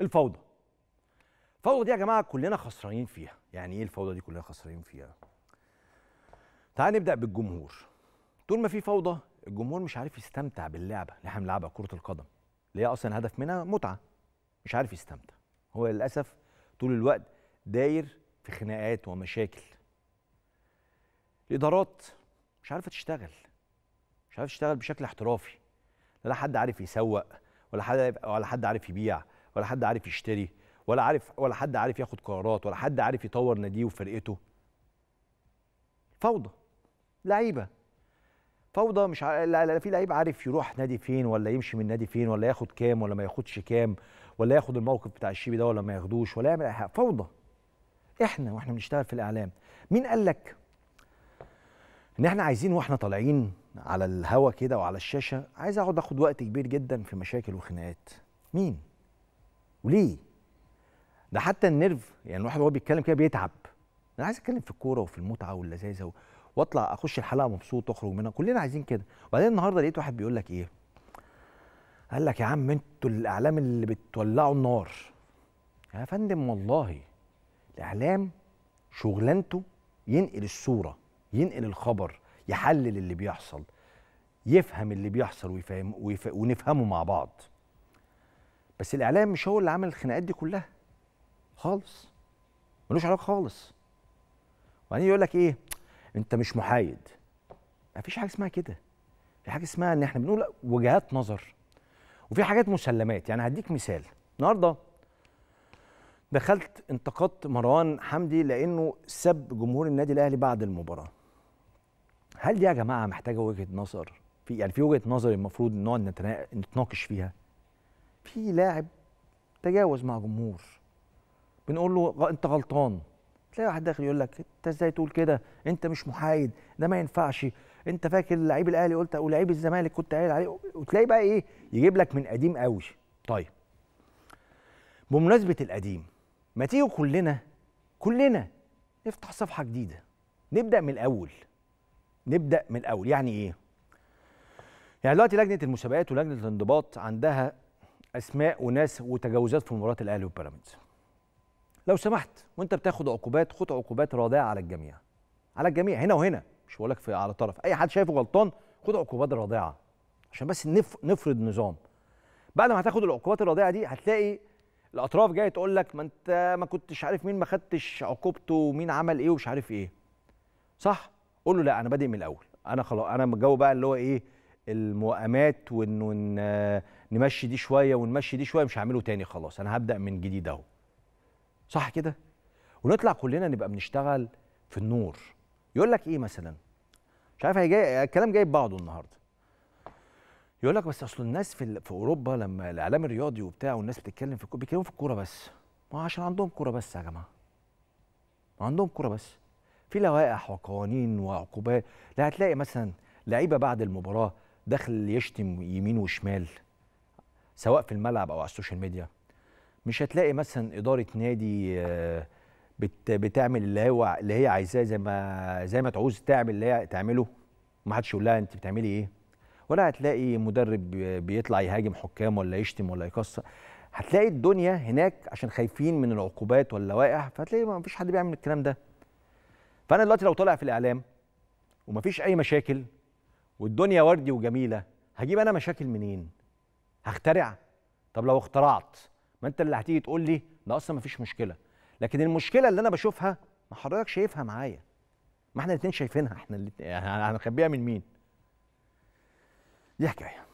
الفوضى. الفوضى دي يا جماعة كلنا خسرانين فيها. يعني إيه الفوضى دي كلنا خسرانين فيها؟ تعال نبدأ بالجمهور. طول ما في فوضى الجمهور مش عارف يستمتع باللعبة. اللي إحنا بنلعبها كرة القدم. اللي هي أصلا هدف منها متعة. مش عارف يستمتع. هو للأسف طول الوقت داير في خناقات ومشاكل. الإدارات مش عارفة تشتغل. مش عارفة تشتغل بشكل احترافي. لا حد عارف يسوق ولا حد ولا حد عارف يبيع. ولا حد عارف يشتري ولا عارف ولا حد عارف ياخد قرارات ولا حد عارف يطور ناديه وفرقته. فوضى. لعيبة. فوضى مش. لا لا في لعيب عارف يروح نادي فين ولا يمشي من نادي فين ولا ياخد كام ولا ما ياخدش كام ولا ياخد الموقف بتاع الشيبي ده ولا ما ياخدوش ولا يعمل حاجة. فوضى. إحنا وإحنا بنشتغل في الإعلام. مين قال لك إن إحنا عايزين وإحنا طالعين على الهوا كده وعلى الشاشة؟ عايز أقعد آخد وقت كبير جدا في مشاكل وخناقات. مين؟ وليه؟ ده حتى النرف يعني الواحد وهو بيتكلم كده بيتعب. أنا عايز أتكلم في الكورة وفي المتعة واللذاذة و... وأطلع أخش الحلقة مبسوط واخرج منها. كلنا عايزين كده. وبعدين النهارده لقيت واحد بيقول لك إيه؟ قال لك يا عم أنتوا الإعلام اللي بتولعوا النار. يا فندم والله. الإعلام شغلانته ينقل الصورة ينقل الخبر يحلل اللي بيحصل يفهم اللي بيحصل ويفهم ويف... ونفهمه مع بعض. بس الإعلام مش هو اللي عمل الخناقات دي كلها. خالص. ملوش علاقة خالص. وبعدين يقول لك إيه؟ أنت مش محايد. ما فيش حاجة اسمها كده. في حاجة اسمها إن إحنا بنقول وجهات نظر. وفي حاجات مسلمات. يعني هديك مثال. النهارده دخلت انتقدت مروان حمدي لأنه سب جمهور النادي الأهلي بعد المباراة. هل دي يا جماعة محتاجة وجهة نظر؟ في يعني في وجهة نظر المفروض نقعد نتنا- نتناقش فيها؟ في لاعب تجاوز مع جمهور. بنقول له انت غلطان. تلاقي واحد داخل يقول لك انت إزاي تقول كده؟ انت مش محايد. ده ما ينفعش. انت فاكر لعيب الاهلي قلت ولعيب الزمالك كنت قايل عليه؟ وتلاقي بقى إيه؟ يجيب لك من قديم قوي. طيب. بمناسبة القديم ما تيجوا كلنا كلنا نفتح صفحة جديدة. نبدأ من الأول. نبدأ من الأول. يعني إيه؟ يعني دلوقتي لجنة المسابقات ولجنة الانضباط عندها أسماء وناس وتجاوزات في مباراة الأهلي وبيراميدز لو سمحت وأنت بتاخد عقوبات خد عقوبات رادعة على الجميع. على الجميع هنا وهنا مش بقول لك على طرف. أي حد شايفه غلطان خد عقوبات رادعة. عشان بس نف... نفرض نظام. بعد ما هتاخد العقوبات الرادعة دي هتلاقي الأطراف جاية تقول لك ما أنت ما كنتش عارف مين ما خدتش عقوبته ومين عمل إيه ومش عارف إيه. صح؟ قول له لا أنا بادئ من الأول. أنا خلاص أنا الجو بقى اللي هو إيه الموائمات وانه ن- نمشي دي شوية ونمشي دي شوية مش هعمله تاني خلاص. أنا هبدأ من جديد أهو. صح كده؟ ونطلع كلنا نبقى بنشتغل في النور. يقول لك إيه مثلا؟ مش عارف جاي الكلام جايب بعضه النهارده. يقول لك بس أصل الناس في في أوروبا لما الإعلام الرياضي وبتاع والناس بتتكلم في بيتكلموا في الكورة بس. ما عشان عندهم كورة بس يا جماعة. ما عندهم كورة بس. في لوائح وقوانين وعقوبات. لا هتلاقي مثلا لعيبة بعد المباراة داخل يشتم يمين وشمال سواء في الملعب أو على ال social media. مش هتلاقي مثلا إدارة نادي آه، بت بتعمل اللي هو اللي هي عايزاه زي ما زي ما تعوز تعمل اللي هي تعمله. ما حدش يقول لها أنت بتعملي إيه؟ ولا هتلاقي مدرب بي- بيطلع يهاجم حكام ولا يشتم ولا يكسر. هتلاقي الدنيا هناك عشان خايفين من العقوبات واللوائح فهتلاقي ما فيش حد بيعمل الكلام ده. فأنا دلوقتي لو طالع في الإعلام ومفيش أي مشاكل والدنيا وردي وجميلة هجيب أنا مشاكل منين؟ هخترع؟ طب لو اخترعت ما أنت اللي هتيجي تقول لي ده أصلا مفيش مشكلة لكن المشكلة اللي أنا بشوفها ما حضرتك شايفها معايا ما إحنا الاثنين شايفينها إحنا الاتنين يعني هنخبيها من مين؟ دي حكاية.